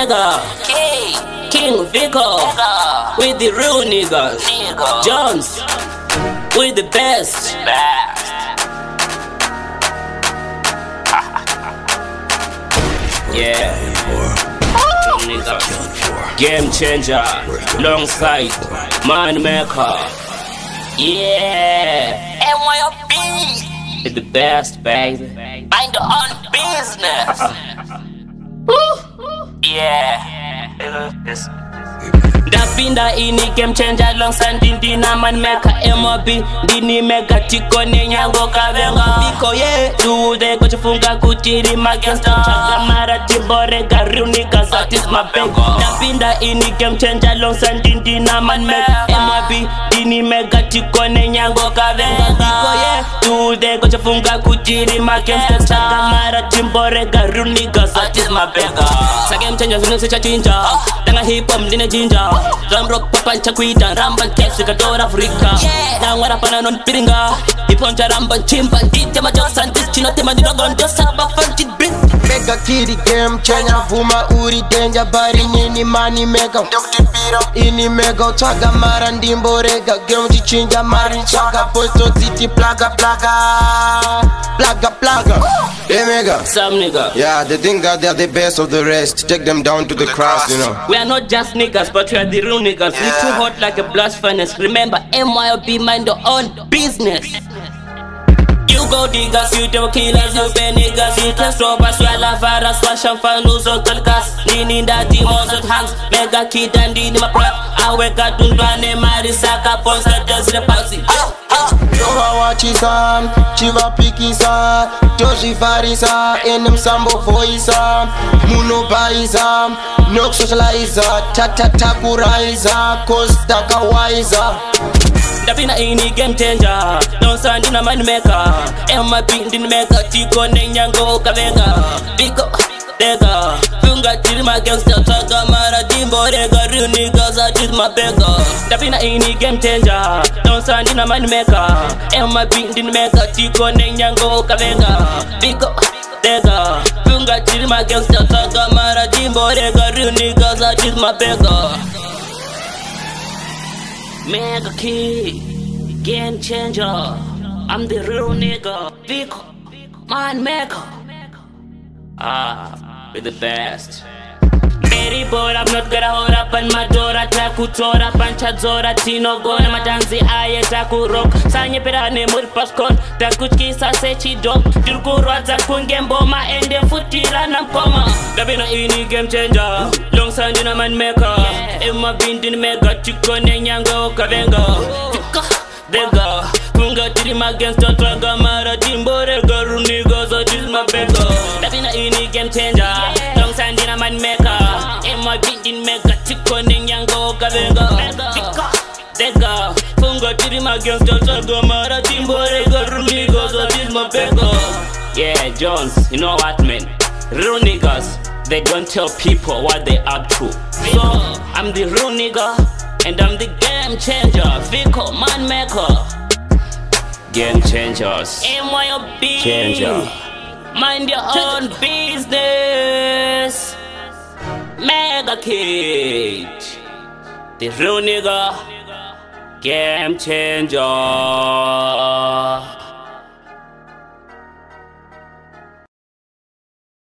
Mega, K, King Vico, Mega, with the real niggas. nigga, Jones, with the best. best. Yeah. Nigga. Game changer, alongside man maker. Yeah, MYOB, the best, baby. mind your own business. yeah. Yes. ndapinda ini game changer alongside ndindina man maker mob ndini mega tiko nenyango kavenga oye dude kwachifunga kuti rimagamara jimbo rega riunika satis mabank ndapinda ini game changer longsandi ndina manmek myb dini mega tikone nyango kavengaikoye dude kwachifunga kuti rimagamara jimbo rega riunika satis mabank sagame changer zvino sichachinja tanga hipom ndine jinja. Ramrok papanchakuita ramba kesikatora afrika. Namwarapana nondipiringa iponcha ramba chimba ndite majosa ndichinotima ndidogondosa bafanti bring mega kiri game chenya vuma uri denja bari nini mani mega. Ini mega utsvaga mara ndimborega game chichinja mari tsvaga posto dziti plaga plaga. Plaga plaga. Hey mega. Some nigga. Yeah they think that they're the best of the rest. Take them down to the cross you know. We are not just niggas, but we are the real niggas. We too hot like a blast furnace. Remember, MYOB mind your own business. go digas You them killers, you bad niggas You test robbers, you are lavaras Wash and fan, lose all calcas Lininda demons and hangs Mega kid and in my prep aweka tundwane mari saka konstatesire pasi tovawachisa chivapikisa tozvifarisa ende musambovhoisa munobhaisa nokusocializa tatatakuraisa kos takawaiza ndapina ini game changer. Donsa ndina money maker. MIP ndini maker? Tiko nenyango kavenga biko dega. Funga tiri ma gangster taka mara jimbo rega real niggas I is my beggar. Ndapina ini game changer. Donsa ndina money maker. MIP ndini maker? Tiko nenyango kavenga biko dega. Funga tiri ma gangster taka mara jimbo rega real niggas I is my beggar Mega key, game changer. I'm the real nigga. Vico, man maker. Ah, be the best. meri bora munotogara panmadhora takutora panchadzora tinogona matanzi aye takuroka sanyepera nemuri paskon takutyisa sechidok tiri kurwadza kunge mboma ende futi rana mukoma ndapina iyi ni game changer. Longsa ndina manmeka emumabhindi nimega tikone nyange ukavenga vega kunga tiri magangsta twagamara timborega runigozo tiri mabenga ndapina iyi ni game changer. Longsa ndina manmeka man maker. Emma bindi ni mega tiko nenyango kavenga. Tika, dega. Kunga tiri magangsta twaga mara timbo rega runiga za tisma bega. Yeah, Jones, you know what, man? Real niggas, they don't tell people what they up to. So, I'm the real nigga, and I'm the game changer. Vico, man maker. Game changers. MYOB. Changer. Mind your own business. Mega Kid. The real nigga. Game changer.